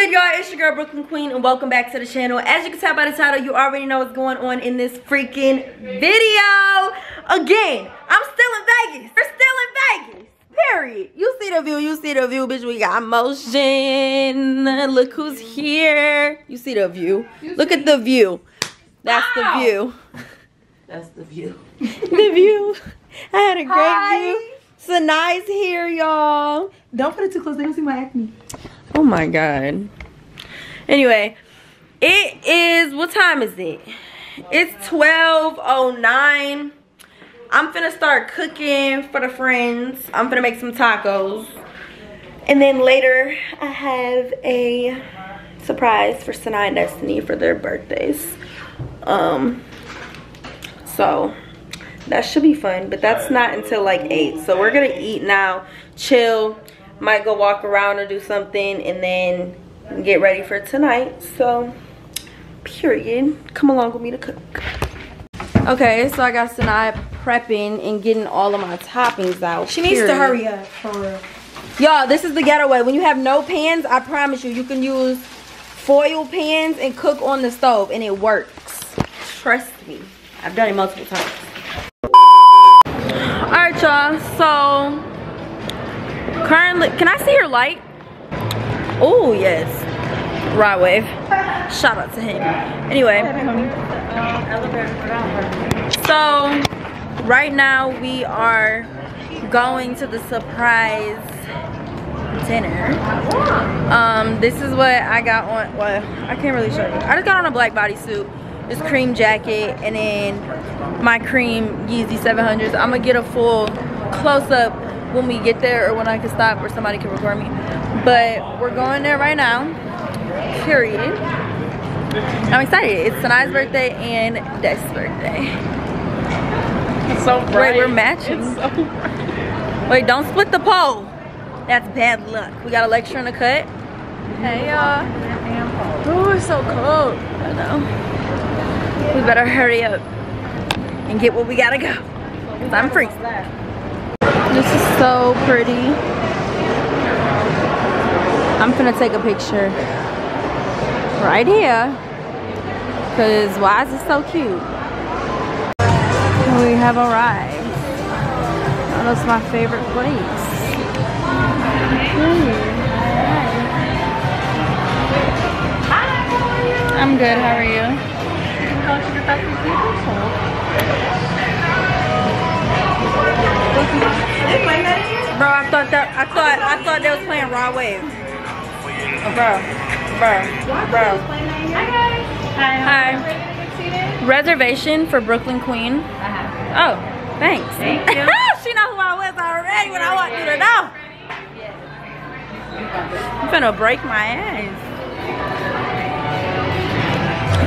good, y'all? It's your girl, Brooklyn Queen, and welcome back to the channel. As you can tell by the title, you already know what's going on in this freaking video. Again, I'm still in Vegas. We're still in Vegas. Period. You see the view, you see the view, bitch. We got motion. Look who's here. You see the view. Look at the view. That's the view. That's the view. the view. I had a great Hi. view. Sanai's here, y'all. Don't put it too close. They don't see my acne. Oh my god. Anyway, it is what time is it? It's 12:09. I'm finna start cooking for the friends. I'm finna make some tacos. And then later I have a surprise for Sanai and Destiny for their birthdays. Um so that should be fun, but that's not until like 8. So we're gonna eat now, chill, might go walk around or do something, and then get ready for tonight. So, period. Come along with me to cook. Okay, so I got Sanai prepping and getting all of my toppings out. She needs to hurry up for real. Y'all, this is the getaway. When you have no pans, I promise you, you can use foil pans and cook on the stove, and it works. Trust me. I've done it multiple times. Alright, y'all. So, currently, can I see your light? Oh, yes. Right wave. Shout out to him. Anyway. So, right now we are going to the surprise dinner. Um, this is what I got on. Well, I can't really show you. I just got on a black bodysuit, this cream jacket, and then my cream Yeezy 700s. I'm gonna get a full close up when we get there, or when I can stop, or somebody can record me. But we're going there right now. Period. I'm excited. It's Sanai's birthday and Des' birthday. It's so Wait, we're matching. It's so bright. Wait, don't split the pole. That's bad luck. We got a lecture in the cut. Hey y'all. Oh, it's so cold. I know. We better hurry up and get what we gotta go. Cause I'm freezing. This is so pretty. I'm gonna take a picture right here. Cause why is it so cute? We have arrived. Oh, that's my favorite place. I'm good, how are you? Bro, I thought that I thought I thought they was playing Rod Wave. Oh, bro, bro, bro. Hi guys. Hi. Reservation for Brooklyn Queen. Oh, thanks. Thank you. she know who I was already when I want you to know. I'm finna break my ass.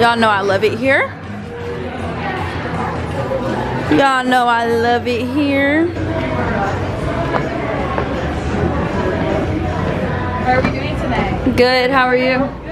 Y'all know I love it here. Y'all know I love it here. How are we doing today? Good, how are you?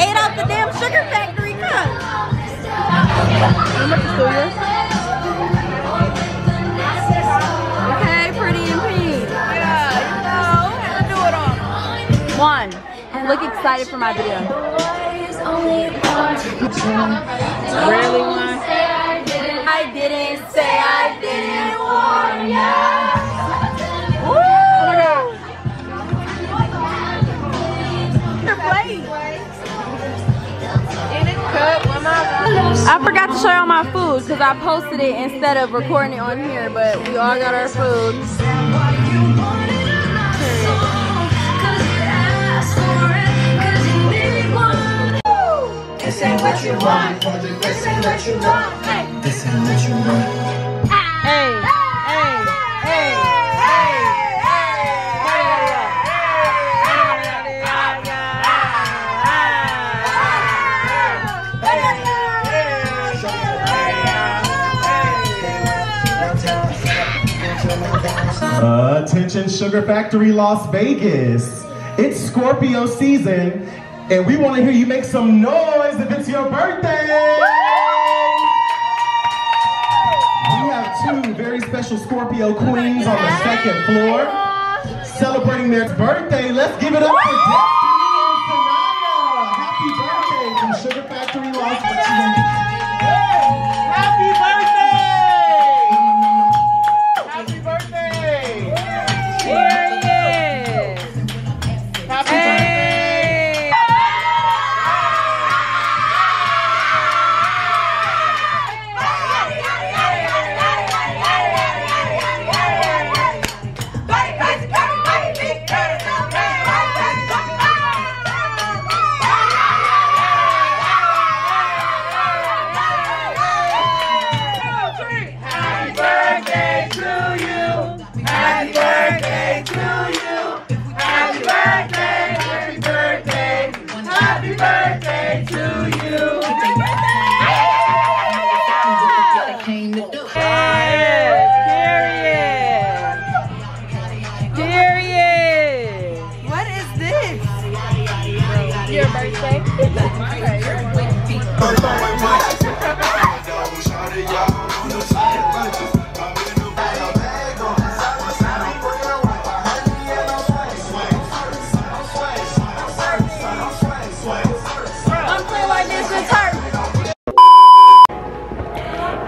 Ate out the damn Sugar Factory cup. Okay, pretty and pink. Yeah, you know, to do it on. One. Look excited for my video. Really one? I didn't say I didn't warn ya. I forgot to show y'all my food because I posted it instead of recording it on here, but we all got our food. This ain't what what you want. This ain't what you want. This ain't what you want. Sugar Factory Las Vegas. It's Scorpio season, and we want to hear you make some noise if it's your birthday. We have two very special Scorpio oh queens on the second floor celebrating their birthday. Let's give it up for Destiny and Sanaya. Happy birthday from Sugar Factory Las Vegas.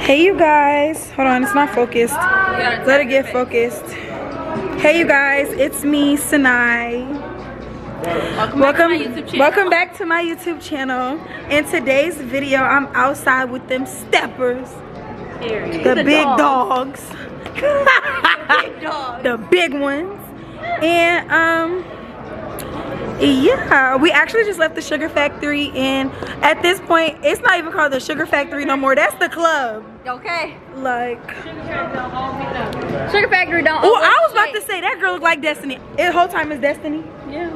Hey you guys, hold on, it's not focused. Let it get focused. Hey you guys, it's me, Sinai. Welcome, welcome back to my YouTube channel. In today's video, I'm outside with them steppers, the, big dogs, the big ones, and um, yeah, we actually just left the Sugar Factory, and at this point, it's not even called the Sugar Factory no more. That's the club. Okay. Like, Sugar Factory don't. oh, I was about to say that girl looked like Destiny. The whole time is Destiny, Yeah.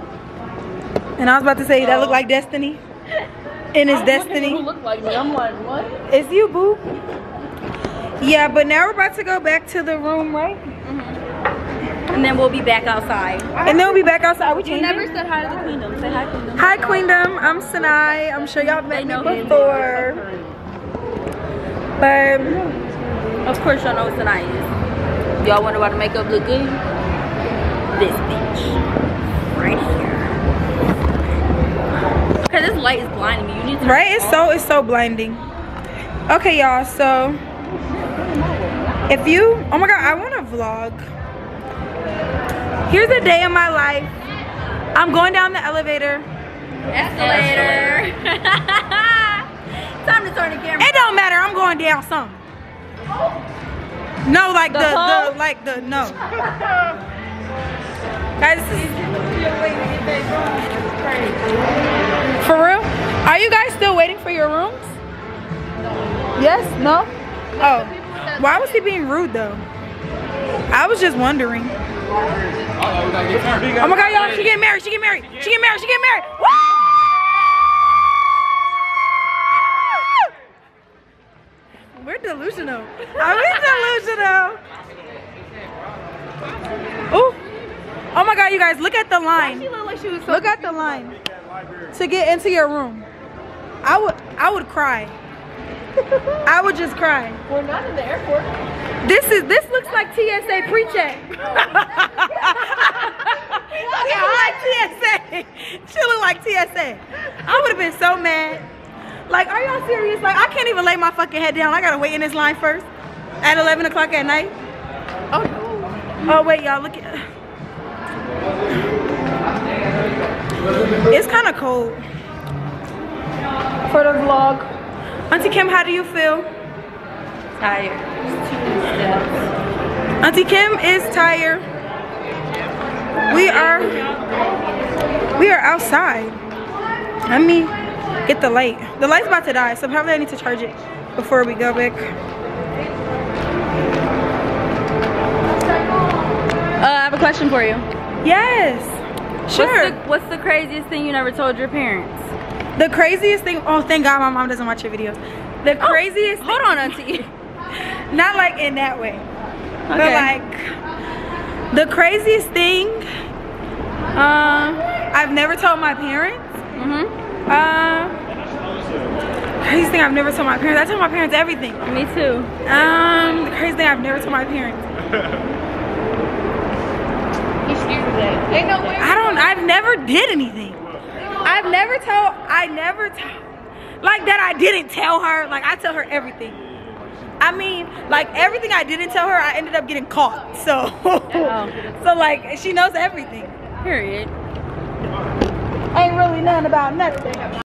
and I was about to say that looked oh. like Destiny, and it's Who Destiny. look like me? I'm like, what? It's you, boo. Yeah, but now we're about to go back to the room, right? Mm-hmm. And then we'll be back outside. And then we'll be back outside. We You never said hi to the queendom. Say hi, queendom. Hi, Queendom. I'm Sinai. I'm sure y'all met me before. But Of course, y'all know what tonight is. Y'all wonder why the makeup look good? This bitch. Right here. Okay, this light is blinding me. You need to. right, it's so oh. it's so blinding. Okay, y'all. So if you, oh my god, I want to vlog. Here's a day in my life. I'm going down the elevator. Escalator. Time to turn the camera. It don't matter. I'm going down some. No, like the, The the, like the no. Guys, for real. Are you guys still waiting for your rooms? Yes. No. Oh, why was he being rude though? I was just wondering. Oh my God, y'all! She get married. She get married. She get married. She get married. Woo! We're delusional. Are we delusional? Oh, oh my God, you guys! Look at the line. Look at the line to get into your room. I would, I would cry. I would just cry. We're not in the airport. This is this looks like TSA pre-check. like TSA. She look like TSA. I would have been so mad. Like, are y'all serious? Like, I can't even lay my fucking head down. I gotta wait in this line first at 11 o'clock at night. Oh no. Oh wait, y'all look at. It's kind of cold. For the vlog, Auntie Kim, how do you feel? Tired. Auntie Kim is tired. We are we are outside. Let me get the light. The light's about to die, so probably I need to charge it before we go back. Uh, I have a question for you. Yes. Sure. What's the, what's the craziest thing you never told your parents? The craziest thing, oh, thank God my mom doesn't watch your videos. The craziest, Hold on, auntie. not like in that way, but like the craziest thing, uh, I've never told my parents. Mhm. Uh, craziest thing I've never told my parents. I tell my parents everything. Me too. Um, the craziest thing I've never told my parents. He's scared of that. Ain't no way. I don't, I've never did anything. I've never told, I never told, like that I didn't tell her. Like I tell her everything. I mean, like everything I didn't tell her, I ended up getting caught. So, oh. so like she knows everything. Period. Ain't really nothing about nothing.